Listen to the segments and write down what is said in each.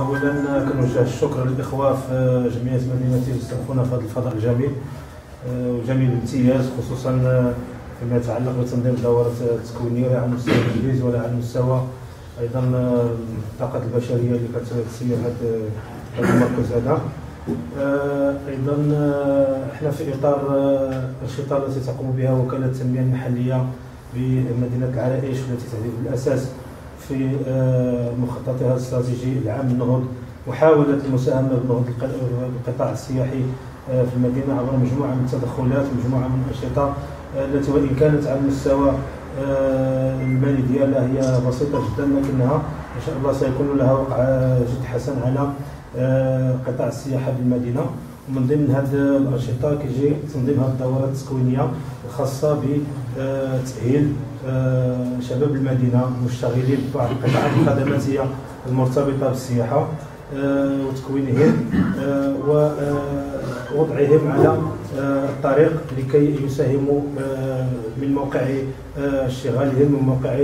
اولا كنوجه الشكر للإخوة في جمعيه مدينه يستضيفونا في هذا الفضاء الجميل آه، وجميل الامتياز خصوصا فيما يتعلق بتنظيم الدورات التكوينية على مستوى الانجليزي ولا على مستوى أيضا الطاقه البشرية اللي كتسير هذا المركز هذا. آه، أيضا آه، إحنا في إطار الانشطه التي تقوم بها وكالة التنمية المحلية بمدينة العرائش التي تهدف بالأساس في آه، مخططها الاستراتيجي العام النهوض محاولة المساهمة بنهوض القطاع السياحي آه، في المدينة عبر مجموعة من التدخلات مجموعة من الأنشطة آه، التي وإن كانت على المستوى المالي ديالها هي بسيطة جدا لكنها إن شاء الله سيكون لها وقع جد حسن على قطاع السياحة بالمدينة. ومن ضمن هذه الأنشطة كيجي تنظيم هذه الدورات التكوينية الخاصة بتأهيل آه، شباب المدينة المشتغلين ببعض القطاعات الخدماتيه المرتبطة بالسياحة آه، وتكوينهم آه، ووضعهم على الطريق لكي يساهموا من موقع اشتغالهم ومن موقع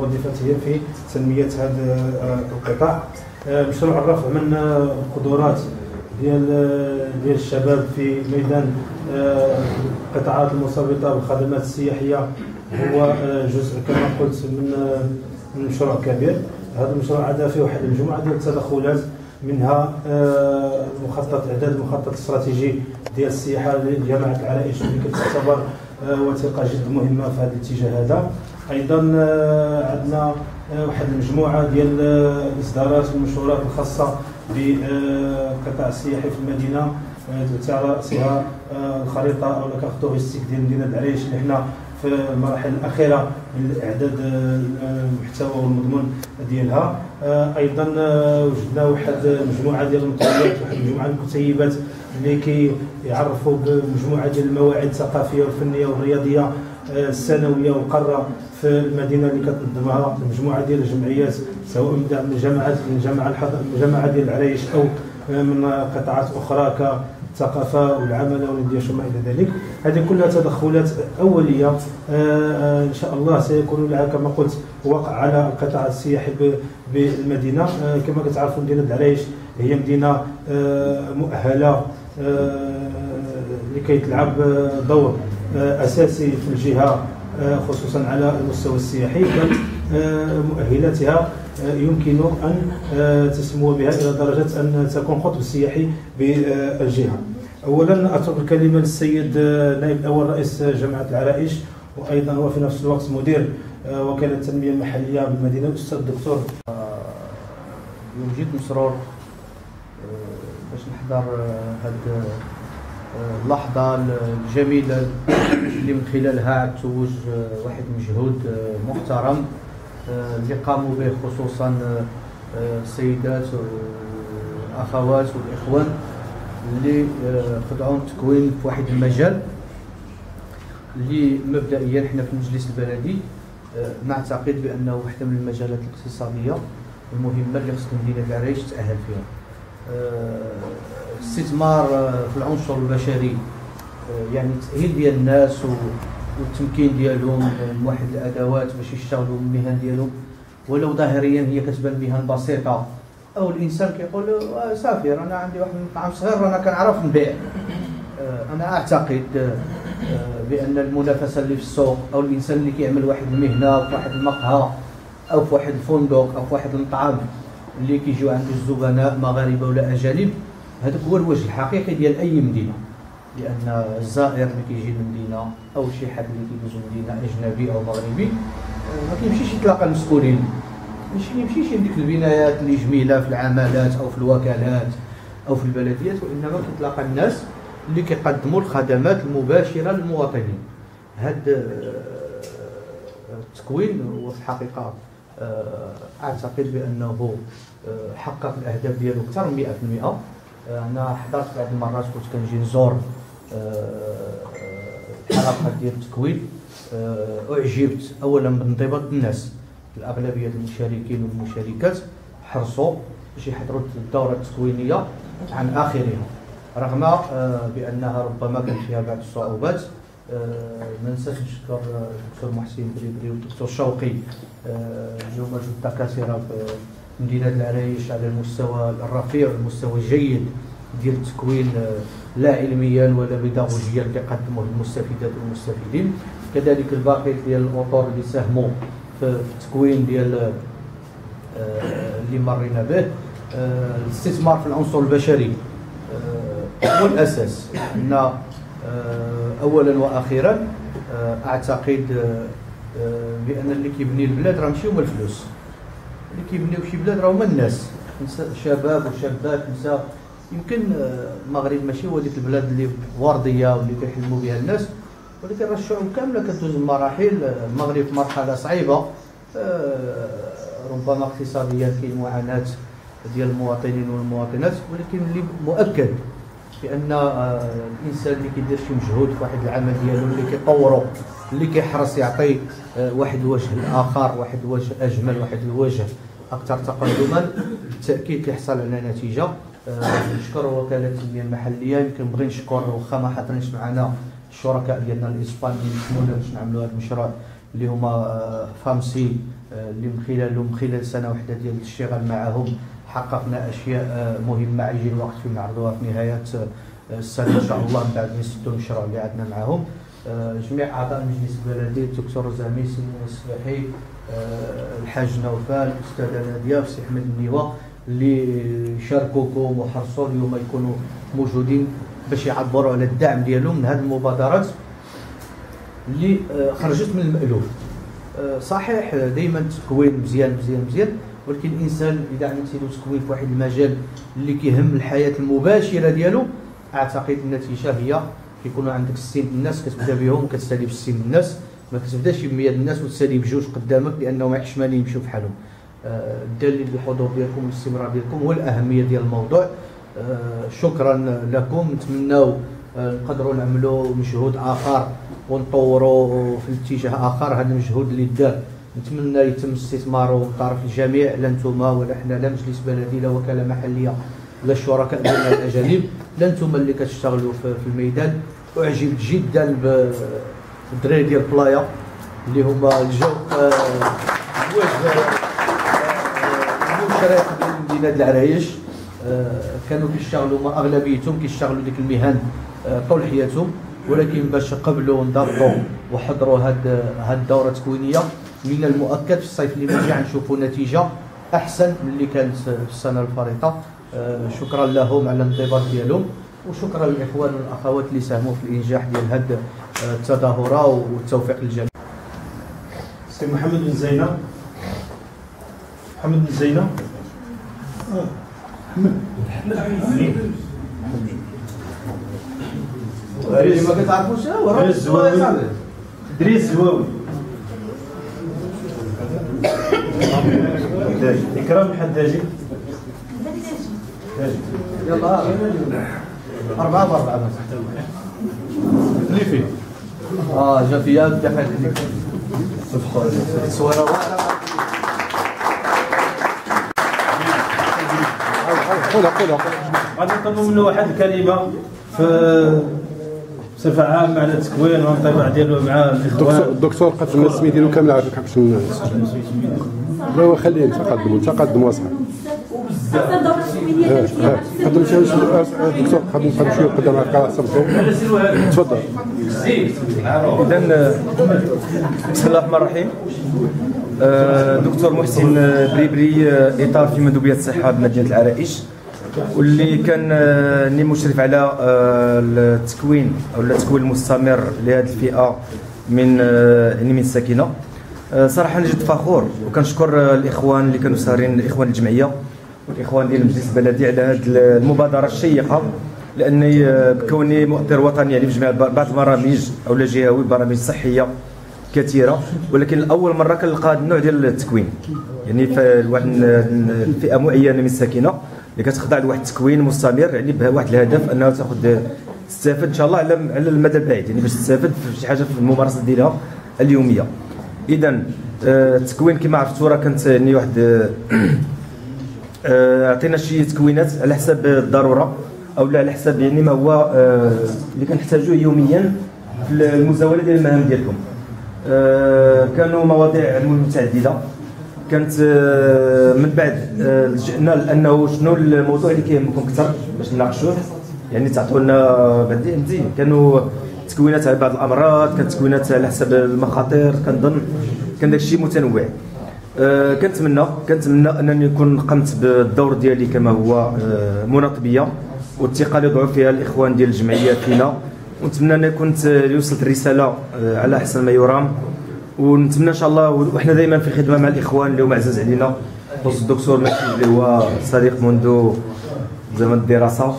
وظيفتهم في تنمية هذا القطاع. مشروع الرفع من القدرات ديال ديال الشباب في ميدان القطاعات المرتبطة بالخدمات السياحية هو آه، جزء كما قلت من آه، من مشروع كبير. هذا المشروع عدا فيه واحد المجموعة ديال التدخلات منها آه، مخطط إعداد المخطط الاستراتيجي ديال السياحة لجامعة العرائش اللي كتعتبر وثيقة جد مهمة في هذا الاتجاه هذا. أيضا عندنا واحد المجموعة ديال الإصدارات والمنشورات الخاصة بالقطاع السياحي في المدينة على راسها الخريطة أو الكارتوريستيك ديال مدينة العريش اللي حنا في المراحل الأخيرة من اعداد المحتوى والمضمون ديالها. آه، أيضا آه، وجدنا واحد مجموعة ديال المطورات واحد مجموعة من الكتيبات اللي كيعرفوا بمجموعة ديال المواعيد الثقافية والفنية والرياضية آه، السنوية والقارة في المدينة اللي كتنظمها مجموعة ديال الجمعيات سواء من الجامعات من الجامعة الجامعة ديال العريش أو من قطاعات أخرى الثقافة والعمل والنديه وما إلى ذلك. هذه كلها تدخلات أولية. آه، آه، إن شاء الله سيكون لها كما قلت وقع على القطاع السياحي بالمدينة. آه، كما كتعرفوا مدينه العريش هي مدينة مؤهلة لكي تلعب دور أساسي في الجهة خصوصا على المستوى السياحي. مؤهلاتها يمكن أن آه، تسمو بها إلى درجة أن تكون قطب سياحي بالجهة. أولا أترك الكلمة للسيد آه، نائب الأول رئيس جامعة العرائش وأيضا هو في نفس الوقت مدير آه، وكالة التنمية المحلية بالمدينة الأستاذ الدكتور جيت مسرور باش نحضر هذه اللحظة الجميلة اللي من خلالها توج واحد المجهود محترم. اللي قاموا به خصوصا آه، السيدات والأخوات والإخوان اللي آه، خضعوا التكوين في واحد المجال اللي مبدئيا حنا في المجلس البلدي آه، نعتقد بأنه واحدة من المجالات الاقتصادية المهمة اللي خص مدينه العريش تأهل فيها. الاستثمار في العنصر البشري يعني تأهيل ديال الناس والتمكين ديالهم واحد الأدوات باش يشتغلوا المهن ديالهم. ولو ظاهريا هي كتبان مهن بسيطه أو الإنسان كيقول آه صافي أنا عندي واحد المطعم صغير أنا كنعرف نبيع. آه أنا أعتقد آه بأن المنافسة اللي في السوق أو الإنسان اللي كيعمل واحد المهنة في واحد المقهى أو في واحد الفندق أو في واحد المطعم اللي كيجيو عنده الزبناء مغاربة ولا أجانب هذاك هو الوجه الحقيقي ديال أي مدينة. لأن الزائر اللي كيجي للمدينه أو شي حد اللي كيدوز المدينة أجنبي أو مغربي ما كيمشيش يتلاقى المسؤولين مش يمشيش لديك البنايات اللي جميلة في العمالات أو في الوكالات أو في البلديات وإنما كيتلاقى الناس اللي كيقدموا الخدمات المباشرة للمواطنين. هذا آه، التكوين هو في الحقيقة آه، أعتقد بأنه آه، حقق الأهداف ديالو أكثر من 100% أنا حضرت بعض المرات كنت كنجي نزور الحلقات ديال التكوين آه، أعجبت اولا بانضباط الناس. الأغلبية المشاركين والمشاركات حرصوا باش يحضروا الدورة التكوينية عن آخرها رغم آه، بأنها ربما كان فيها بعض الصعوبات. آه، ما ننساش نشكر الدكتور محسن بريبري والدكتور شوقي. جاو مجهود كثيره مدينه العرايش على المستوى الرفيع والمستوى الجيد. ديال التكوين آه، لا علميا ولا بيداغوجيا كيقدموه للمستفيدات والمستفيدين. كذلك الباقي ديال الاطر اللي ساهموا في التكوين ديال اللي مرينا به الاستثمار في العنصر البشري هو الأساس. إن اولا وأخيرا أعتقد بأن اللي كيبني البلاد راه ماشي هما الفلوس. اللي كيبنيو شي بلاد راه هما الناس شباب وشابات نساء يمكن المغرب ماشي هو ديك البلاد اللي وردية واللي كيحلموا بها الناس ولكن راه الشعوب كاملة كتدوز بمراحل المغرب في مرحلة صعيبة ربما اقتصاديا كاين معاناة ديال المواطنين والمواطنات ولكن اللي مؤكد بأن الإنسان اللي كيدير شي مجهود في واحد العمل ديالو اللي كيطورو اللي كيحرص يعطي آه، واحد الوجه الآخر واحد الوجه أجمل واحد الوجه أكثر تقدما. بالتاكيد كيحصل على نتيجة. آه، نشكر وكالة التنميه المحلية. يمكن نبغي نشكر واخا ما حاضرينش معنا الشركاء ديالنا الاسبانيين اللي باش نعملوا هذا المشروع اللي هما آه، فامسي اللي من خلاله من خلال سنة واحدة ديال الاشتغال معهم حققنا أشياء مهمة. يجي الوقت في نعرضوها في نهاية السنة إن شاء الله. من بعد نسدوا المشروع اللي عندنا معهم جميع أعضاء المجلس البلدي الدكتور زامي سي السباحي آه، الحاج نوفال الاستاذه ناديه السي احمد النيوة اللي شاركوكم وحرصوا اليوم يكونوا موجودين باش يعبروا على الدعم ديالهم من هذه المبادرات اللي آه، خرجت من المألوف. آه، صحيح دائما التكوين مزيان مزيان مزيان ولكن الإنسان إذا عملتي له تكوين في واحد المجال اللي كيهم الحياة المباشرة ديالو أعتقد النتيجة هي كيكونوا عندك السين الناس كتبدأ بهم وكتستالي بالسين الناس. ما كتبداش ب الناس وتستالي بجوج قدامك لأنهم عشمانين يمشيو بحالهم آه، الدليل بالحضور ديالكم والاستمرار ديالكم هو الأهمية ديال الموضوع. آه، شكرا لكم. نتمناو آه، نقدروا نعملوا مجهود آخر ونطوروا في الاتجاه آخر. هذا المجهود اللي دار. نتمنى يتم استثماره من طرف الجميع. لا أنتم ولا إحنا لا مجلس بلدي لا وكالة محلية لا الشركاء ديالنا الأجانب. لا أنتم اللي كتشتغلوا في الميدان. أعجبت جدا بالدراري ديال بلايا اللي هما الجو زواج المشرف ديال مدينه العرايش كانوا كيشتغلوا أغلبيتهم كيشتغلوا ديك المهن طول حياتهم ولكن باش قبلوا انضبطوا وحضروا هاد هاد الدورة التكوينية من المؤكد في الصيف اللي جاي غنشوفوا نتيجة أحسن من اللي كانت في السنة الفارطة. شكرا لهم على الانضباط ديالهم وشكرا للاخوان والاخوات اللي ساهموا في الإنجاح ديال هذه التظاهرة والتوفيق للجميع. سي محمد بن زينه محمد بن زينه محمد اللي ما كتعرفوش؟ راه الزواوي دريس الزواوي إكرام الحداجي يلا. أربعة بأربعة. خليفي آه جا فيا دخل صورة واحدة قولها قولها. غادي نطلبوا منه واحد الكلمة في بصفة عامة على التكوين والانطباع ديالو مع الإخوان. الدكتور قدم السميت ديالو كامل عارف باش لا هو خليه انت قدم انت قدم واصحاب قدم شي الدكتور قدم قدم شوية قدام صبتو تفضل اذا بسم الله الرحمن الرحيم دكتور محسن بريبري اطار في مندوبيه الصحه بمدينه العرائش واللي كان آه، مشرف على التكوين أو التكوين المستمر لهذه الفئه من يعني من الساكنه صراحة أنا جد فخور وكنشكر الاخوان اللي كانوا ساهرين الاخوان الجمعيه والاخوان ديال المجلس البلدي على هذه المبادرة الشيقة لأني بكوني مؤثر وطني يعني في بعض البرامج أو جهوي برامج صحية كثيرة. ولكن اول مرة كنلقى هذا النوع ديال التكوين. يعني في واحد الفئه معينة من الساكنة اللي كتخضع لواحد التكوين مستمر يعني بواحد الهدف أنها تاخذ تستافد إن شاء الله على على المدى البعيد. يعني باش تستافد في شي حاجة في الممارسة ديالها اليومية. اذا آه، التكوين كما عرفتوا راه كانت يعني واحد آه، عطينا شي تكوينات على حساب الضرورة أو لا على حساب يعني ما هو آه، اللي كنحتاجوه يوميا في المزاولة ديال المهام ديالكم. كانوا مواضيع متعددة. كانت آه، من بعد آه، لجأنا لأنه شنو الموضوع اللي كيهمكم أكثر باش نناقشوه؟ يعني تعطوا لنا مزيان كانوا تكوينات على بعض الأمراض كانت تكوينات على حسب المخاطر كنظن كان داك الشيء متنوع. آه، كنتمنى كنتمنى أنني نكون قمت بالدور ديالي كما هو آه، مناط بيا والثقة اللي ضعوا فيها الإخوان ديال الجمعية فينا. ونتمنى ان كنت وصلت الرسالة آه، على أحسن ما يرام. ونتمنى إن شاء الله وحنا دائما في خدمه مع الإخوان اللي هما عزاز علينا. خصوص الدكتور مكي اللي هو صديق منذ زمن الدراسة.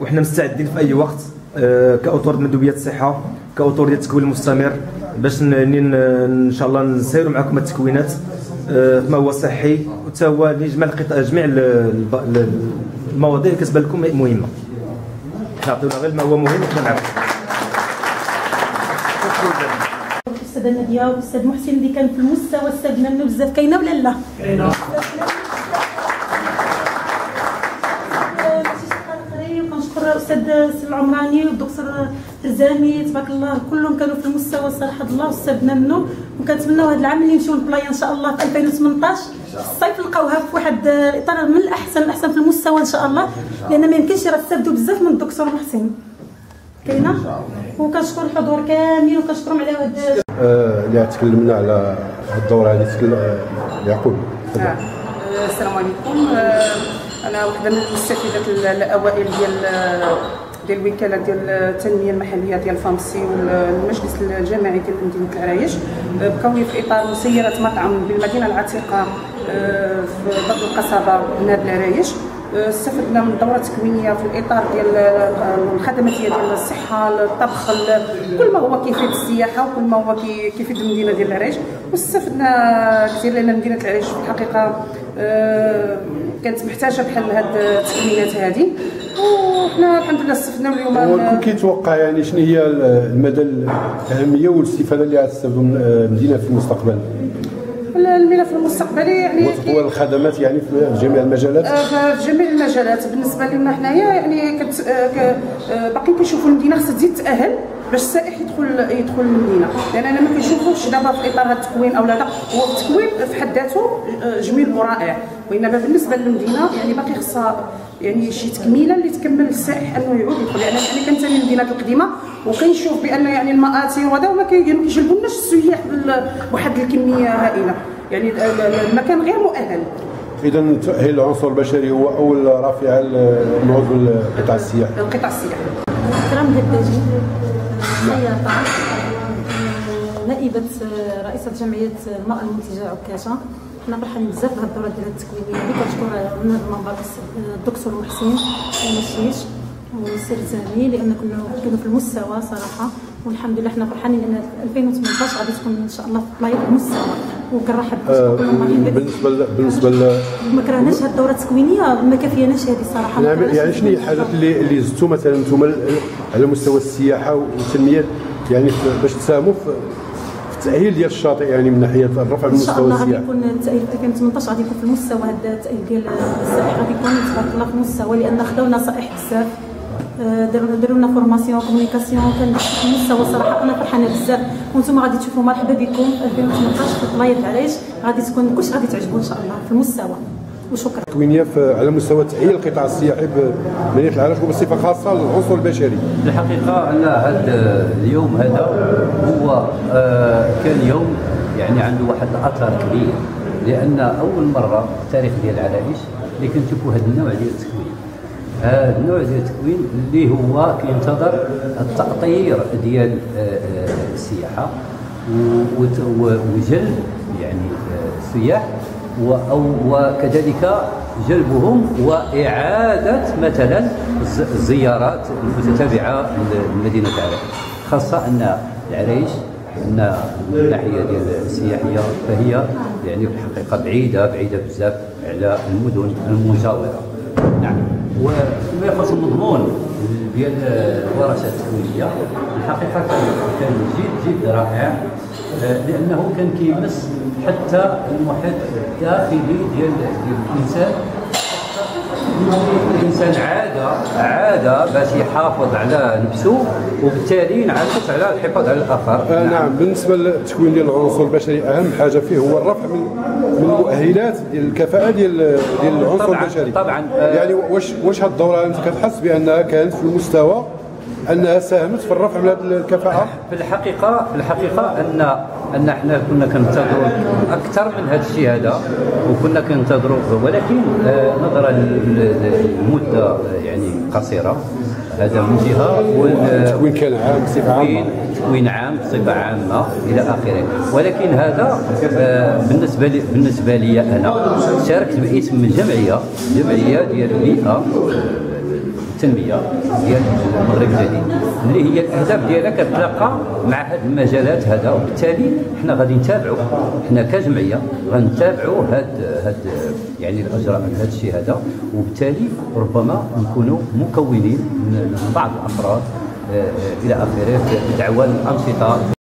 وحنا مستعدين في أي وقت كأطور مندوبيه الصحه كأطور ديال التكوين المستمر باش إن شاء الله نسيروا معكم التكوينات. ما هو صحي وتا هو جميع ال- الب- المواضيع اللي كتبان لكم مهمة. حنا عطيونا غير ما هو مهم وحنا معكم الاستاذه نادية والاستاذ محسن اللي كان في المستوى أستاذ منه بزاف كاينة ولا لا؟ كاينة. وكنشكر الاستاذ سي العمراني والدكتور رزامي تبارك الله كلهم كانوا في المستوى صراحة الله واستاذ منه وكنتمناو هذا العام اللي نمشيو للبلايا إن شاء الله في 2018 في الصيف نلقاوها في واحد الاطار من الأحسن الاحسن في المستوى إن شاء الله. لأن ما يمكنش راه استافدوا بزاف من الدكتور محسن. كاينة؟ وكنشكر الحضور كامل وكنشكرهم على هذا آه، اللي تكلمنا على الدورة هذه تكلم آه، يعقوب. آه. السلام عليكم. آه، أنا واحدة من المستفيدات ال- الأوائل ديال ديال الوكاله ديال التنميه المحليه ديال فامسي والمجلس الجماعي ديال مدينه العرايش آه، بكوني في اطار مسيرة مطعم بالمدينة العتيقة آه، في ضد القصبة بنادي العرايش آه، استفدنا من دورة تكوينية في الاطار ديال آه، الخدمات ديال الصحة الطبخ ال- كل ما هو كيفيد السياحة وكل ما هو كي- كيفيد المدينة ديال العرايش واستفدنا كثير لأن مدينة العرايش في الحقيقة كانت محتاجة بحال هاد التكوينات هذه وحنا الحمد لله استفدنا اليوم وكون كيتوقع يعني شنو هي المدى الأهمية والاستفادة اللي غتستافدوا من المدينة في المستقبل؟ الملف المستقبلي يعني وتطوير الخدمات يعني في جميع المجالات؟ آه، في جميع المجالات. بالنسبة لنا حنايا يعني كت آه، آه، باقيين كنشوفوا المدينة خصها تزيد تأهل باش السائح يدخل يدخل المدينة. لأن أنا ما كنشوفوش دابا في إطار هذا التكوين أو لا لا. هو التكوين في حد ذاته آه، جميل ورائع. وإنما بالنسبة للمدينة يعني باقي خصها يعني شي تكميله اللي تكمل السائح أنه يعود يدخل. يعني أنا كنتمي للمدينات القديمة وكنشوف بأن يعني المآثر وهذا وما ما كيجلبولناش السياح بواحد الكمية هائلة. يعني ال- ال- المكان غير مؤهل. إذا تاهيل العنصر البشري هو أول رافعه لنهوض بالقطاع السياحي. القطاع السياحي. خياطة نائبة رئيسة جمعية الماء المنتجة عكاشة حنا فرحانين بزاف بهاد الدورة ديال التكوينية هذه كنشكر منظمة الدكتور محسن المشيش والسير زامي لأن كنا كانوا في المستوى صراحة. والحمد لله حنا فرحانين لأن 2018 غادي تكون إن شاء الله في بلايص المستوى. وكنرحب آه،. بالنسبة بالنسبة ل- ما كرهناش هاد الدوره التكوينية ما كافياناش هذه صراحة ما يعني يعني شنو هي الحاجات اللي اللي زدتوا مثلا أنتم على مستوى السياحة والتنمية؟ يعني باش تساهموا في التاهيل ديال الشاطئ يعني من ناحية الرفع من إن شاء الله غادي يكون التأهيل في 2018 غادي يكون في المستوى هذا التأهيل ديال السائح غادي يكون تبارك الله في المستوى لأن خداو لنا سائح بزاف. داروا لنا formation communication كان في المستوى صراحة. أنا فرحانة بزاف. وأنتم غادي تشوفوا مرحبا بكم في 2018 في بلايص العريش غادي تكون كلشي غادي تعجبوا إن شاء الله في المستوى. وشكرا. تكوينيه على مستوى تأهيل القطاع السياحي بمدينة العراش وبصفه خاصة للعنصر البشري. الحقيقة أن هذا اليوم هذا هو آه، كان يوم يعني عنده واحد الأثر كبير. لأن أول مرة في التاريخ ديال العرائش اللي كنشوفوا هذا النوع ديال التكوين النوع ديال التكوين اللي هو كينتظر التأطير ديال آه، آه، السياحة وجلب يعني آه، السياح وكذلك جلبهم وإعادة مثلا الز- الزيارات المتتابعة لمدينة العرائش خاصة أن العرائش أن من الناحية ديال السياحية فهي يعني في الحقيقة بعيدة بعيدة بزاف على المدن المجاورة. نعم. وفيما يخص المضمون ديال الورشة التكوينية الحقيقة كان جد جد رائع. آه، لأنه كان كيمس حتى المحيط الداخلي ديال ديال الإنسان. الإنسان عاد عاد باش يحافظ على نفسه وبالتالي انعكس على الحفاظ على الآخر. آه نعم. بالنسبة للتكوين ديال العنصر البشري أهم حاجة فيه هو الرفع من من المؤهلات ديال الكفاءة ديال ديال العنصر طبعاً- البشري. طبعاً، آه، يعني واش واش هذه الدورة أنت كتحس بأنها كانت في المستوى انها ساهمت في الرفع من هذه الكفاءة؟ في الحقيقة في الحقيقة أن أن إحنا كنا كننتظروا أكثر من هذا الشيء هذا وكنا كننتظروا ولكن آه، نظرا للمده آه، يعني قصيرة هذا من جهة التكوين كان عام بصفة عامة. تكوين عام بصفة عامة إلى آخره. ولكن هذا آه، بالنسبة لي بالنسبة لي أنا شاركت باسم جمعيه جمعية ديال البيئه التنمية ديال المغرب الجديد اللي هي الأهداف ديالها كتلاقى مع هذه المجالات هذا وبالتالي حنا غادي نتابعوا حنا كجمعية غنتابعوا هاد هاد يعني الأجراء هذا الشيء هذا وبالتالي ربما نكونوا مكونين من بعض الأفراد آه، إلى آخره في دعوى الانشطه